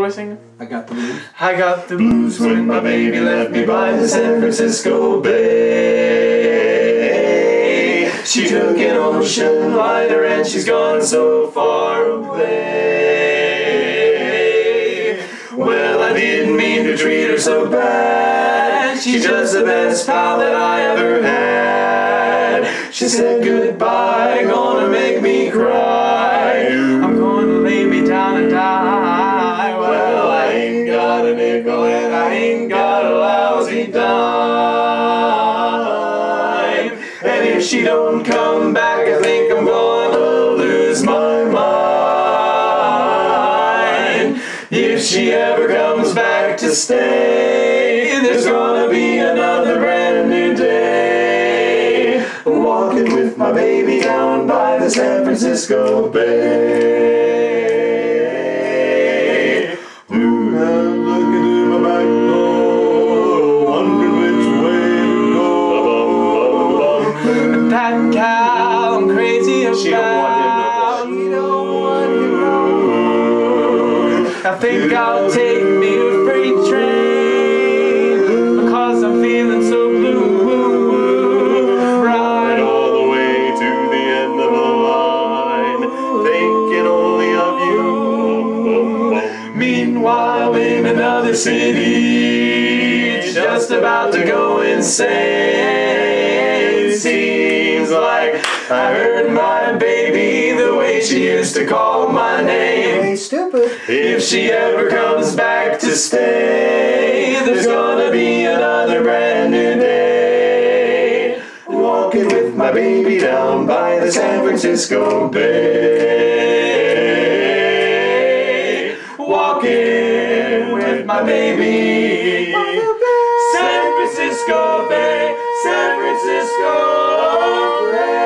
do I sing? I got the blues. I got the blues when my baby left me by the San Francisco Bay. She took an ocean liner and she's gone so far away. Well, I didn't mean to treat her so bad. She's just the best pal that I ever had. She said goodbye, gonna make me cry. Got a lousy dime. And if she don't come back, I think I'm gonna lose my mind. If she ever comes back to stay, there's gonna be another brand new day. Walking with my baby down by the San Francisco Bay. That cow I'm crazy about. She don't want him no more. She don't want him no. I think I'll take me a freight train because I'm feeling so blue. Ride all the way to the end of the line, thinking only of you. Meanwhile, in another city, just about to go insane. Seems like I heard my baby the way she used to call my name. Hey, stupid. If she ever comes back to stay, there's gonna be another brand new day. Walking with my baby down by the San Francisco Bay. Walking with my baby. Francisco Bay, San Francisco Bay.